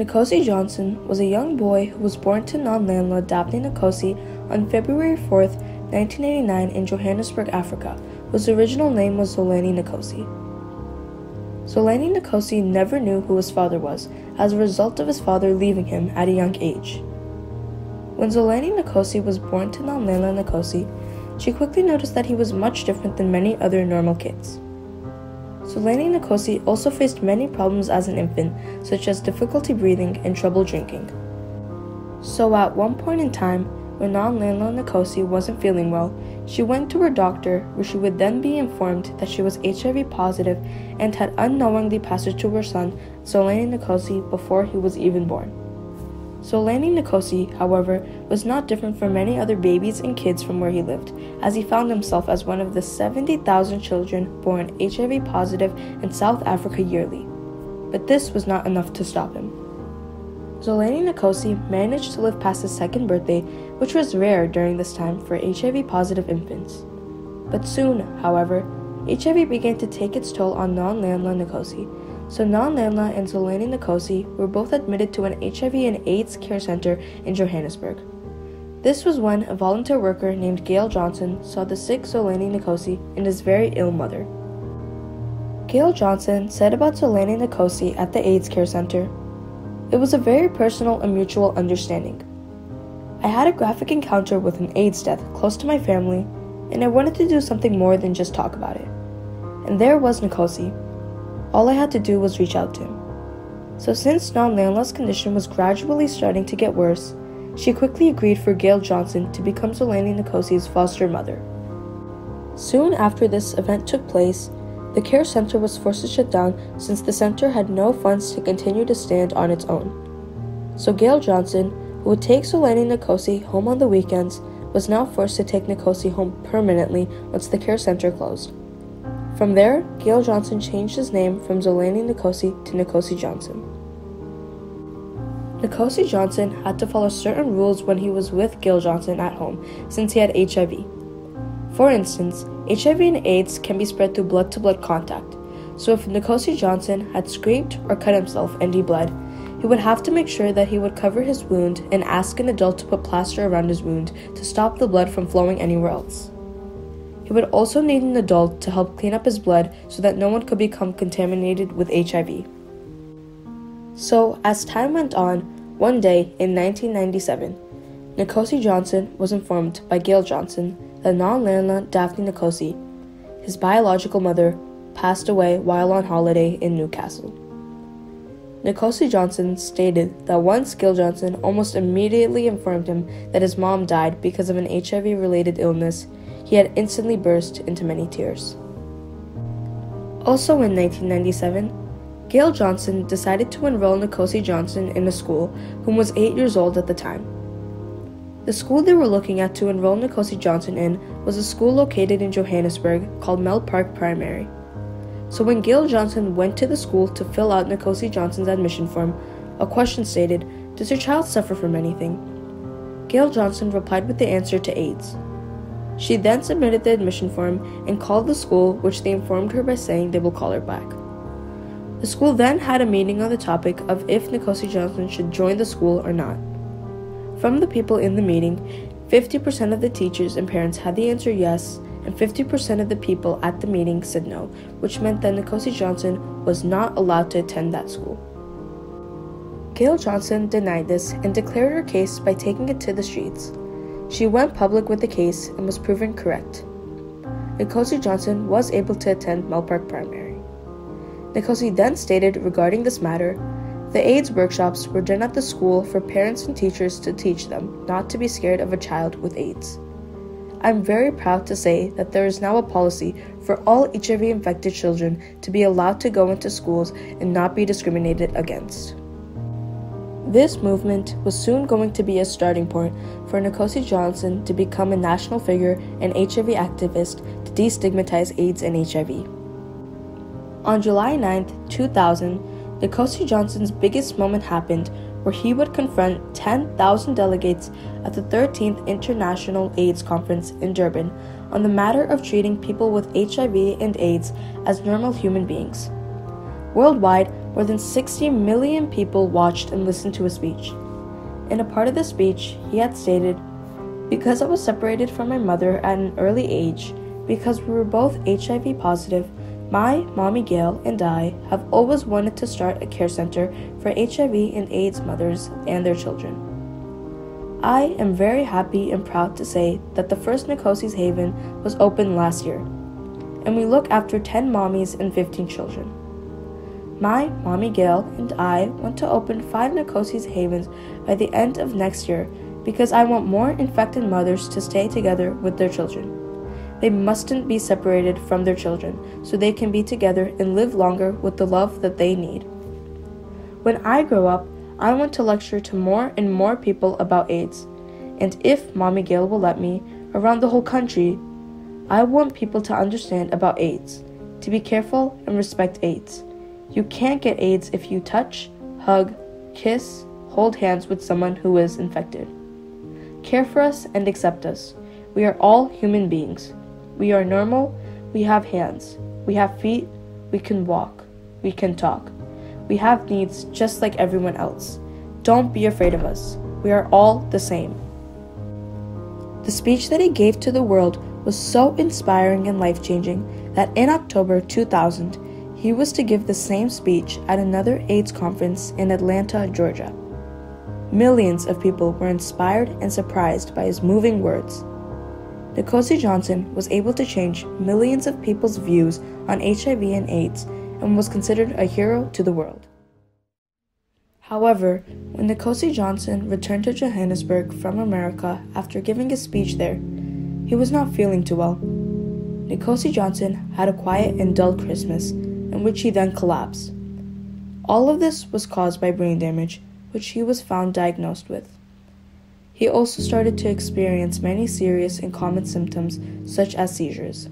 Nkosi Johnson was a young boy who was born to Nonthlanthla Daphne Nkosi on February 4, 1989 in Johannesburg, Africa, whose original name was Zolani Nkosi. Zolani Nkosi never knew who his father was as a result of his father leaving him at a young age. When Zolani Nkosi was born to Nonthlanthla Nkosi, she quickly noticed that he was much different than many other normal kids. Zolani Nkosi also faced many problems as an infant, such as difficulty breathing and trouble drinking. So at one point in time, when Nonthlanthla Nkosi wasn't feeling well, she went to her doctor where she would then be informed that she was HIV positive and had unknowingly passed it to her son, Zolani Nkosi, before he was even born. Zolani Nkosi, however, was not different from many other babies and kids from where he lived, as he found himself as one of the 70,000 children born HIV positive in South Africa yearly. But this was not enough to stop him. Zolani Nkosi managed to live past his second birthday, which was rare during this time for HIV positive infants. But soon, however, HIV began to take its toll on Nonthlanthla Nkosi, so Nonthlanthla and Zolani Nkosi were both admitted to an HIV and AIDS care center in Johannesburg. This was when a volunteer worker named Gail Johnson saw the sick Zolani Nkosi and his very ill mother. Gail Johnson said about Zolani Nkosi at the AIDS care center, It was a very personal and mutual understanding. I had a graphic encounter with an AIDS death close to my family, and I wanted to do something more than just talk about it. And there was Nkosi, all I had to do was reach out to him. So, since Nonthlanthla's condition was gradually starting to get worse, she quickly agreed for Gail Johnson to become Zolani Nkosi's foster mother. Soon after this event took place, the care center was forced to shut down since the center had no funds to continue to stand on its own. So Gail Johnson, who would take Zolani Nkosi home on the weekends, was now forced to take Nkosi home permanently once the care center closed. From there, Gail Johnson changed his name from Zolani Nkosi to Nkosi Johnson. Nkosi Johnson had to follow certain rules when he was with Gail Johnson at home since he had HIV. For instance, HIV and AIDS can be spread through blood to blood contact, so if Nkosi Johnson had scraped or cut himself and he bled, he would have to make sure that he would cover his wound and ask an adult to put plaster around his wound to stop the blood from flowing anywhere else. He would also need an adult to help clean up his blood so that no one could become contaminated with HIV. So, as time went on, one day in 1997, Nkosi Johnson was informed by Gail Johnson that Nonthlanthla Daphne Nkosi, his biological mother, passed away while on holiday in Newcastle. Nkosi Johnson stated that once Gail Johnson almost immediately informed him that his mom died because of an HIV related illness, he had instantly burst into many tears. Also in 1997, Gail Johnson decided to enroll Nkosi Johnson in a school whom was 8 years old at the time. The school they were looking at to enroll Nkosi Johnson in was a school located in Johannesburg called Melpark Primary. So when Gail Johnson went to the school to fill out Nkosi Johnson's admission form, a question stated, Does your child suffer from anything? Gail Johnson replied with the answer to AIDS. She then submitted the admission form and called the school, which they informed her by saying they will call her back. The school then had a meeting on the topic of if Nkosi Johnson should join the school or not. From the people in the meeting, 50% of the teachers and parents had the answer yes, and 50% of the people at the meeting said no, which meant that Nkosi Johnson was not allowed to attend that school. Gail Johnson denied this and declared her case by taking it to the streets. She went public with the case and was proven correct. Nkosi Johnson was able to attend Melpark Primary. Nkosi then stated regarding this matter the AIDS workshops were done at the school for parents and teachers to teach them not to be scared of a child with AIDS. I'm very proud to say that there is now a policy for all HIV infected children to be allowed to go into schools and not be discriminated against. This movement was soon going to be a starting point for Nkosi Johnson to become a national figure and HIV activist to destigmatize AIDS and HIV. On July 9, 2000, Nkosi Johnson's biggest moment happened where he would confront 10,000 delegates at the 13th International AIDS Conference in Durban on the matter of treating people with HIV and AIDS as normal human beings. Worldwide, more than 60 million people watched and listened to his speech. In a part of the speech, he had stated, Because I was separated from my mother at an early age, because we were both HIV positive, my mommy Gail and I have always wanted to start a care center for HIV and AIDS mothers and their children. I am very happy and proud to say that the first Nkosi's Haven was opened last year, and we look after 10 mommies and 15 children. My mommy Gail and I want to open 5 Nkosi's Havens by the end of next year because I want more infected mothers to stay together with their children. They mustn't be separated from their children so they can be together and live longer with the love that they need. When I grow up, I want to lecture to more and more people about AIDS. And if Mommy Gail will let me, around the whole country, I want people to understand about AIDS, to be careful and respect AIDS. You can't get AIDS if you touch, hug, kiss, hold hands with someone who is infected. Care for us and accept us. We are all human beings. We are normal, we have hands, we have feet, we can walk, we can talk. We have needs just like everyone else. Don't be afraid of us. We are all the same. The speech that he gave to the world was so inspiring and life changing that in October 2000, he was to give the same speech at another AIDS conference in Atlanta, Georgia. Millions of people were inspired and surprised by his moving words. Nkosi Johnson was able to change millions of people's views on HIV and AIDS and was considered a hero to the world. However, when Nkosi Johnson returned to Johannesburg from America after giving a speech there, he was not feeling too well. Nkosi Johnson had a quiet and dull Christmas, in which he then collapsed. All of this was caused by brain damage, which he was found diagnosed with. He also started to experience many serious and common symptoms, such as seizures.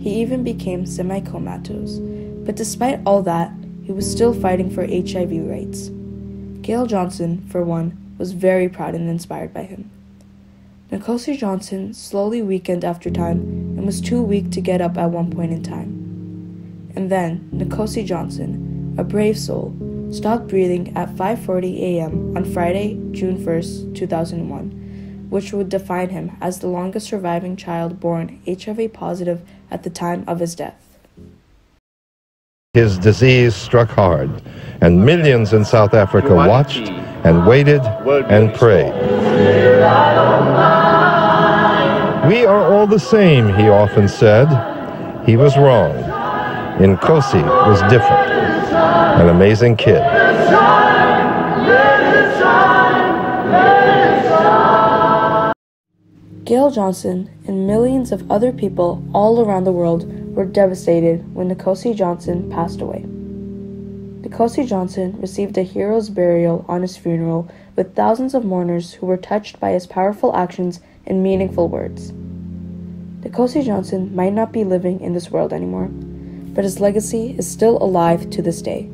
He even became semi comatose. But despite all that, he was still fighting for HIV rights. Gail Johnson, for one, was very proud and inspired by him. Nkosi Johnson slowly weakened after time and was too weak to get up at one point in time. And then Nkosi Johnson, a brave soul, stopped breathing at 5:40 a.m. on Friday, June 1st, 2001, which would define him as the longest surviving child born HIV positive at the time of his death. His disease struck hard, and millions in South Africa watched and waited and prayed. We are all the same, he often said. He was wrong. Nkosi was different. An amazing kid. Gail Johnson and millions of other people all around the world were devastated when Nkosi Johnson passed away. Nkosi Johnson received a hero's burial on his funeral with thousands of mourners who were touched by his powerful actions and meaningful words. Nkosi Johnson might not be living in this world anymore, but his legacy is still alive to this day.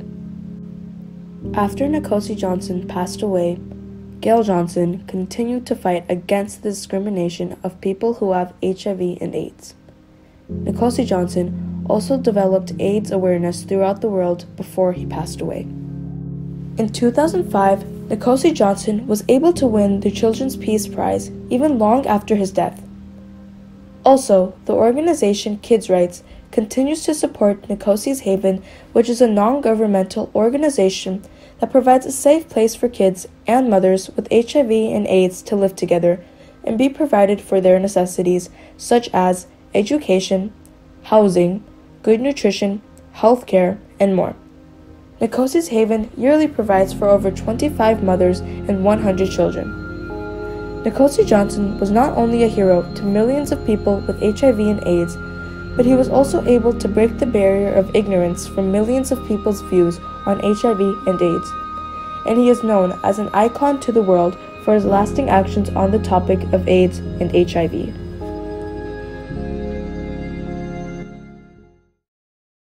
After Nkosi Johnson passed away, Gail Johnson continued to fight against the discrimination of people who have HIV and AIDS. Nkosi Johnson also developed AIDS awareness throughout the world before he passed away. In 2005, Nkosi Johnson was able to win the Children's Peace Prize even long after his death. Also, the organization Kids Rights continues to support Nkosi's Haven, which is a non governmental organization that provides a safe place for kids and mothers with HIV and AIDS to live together and be provided for their necessities such as education, housing, good nutrition, healthcare, and more. Nkosi's Haven yearly provides for over 25 mothers and 100 children. Nkosi Johnson was not only a hero to millions of people with HIV and AIDS, but he was also able to break the barrier of ignorance from millions of people's views on HIV and AIDS. And he is known as an icon to the world for his lasting actions on the topic of AIDS and HIV.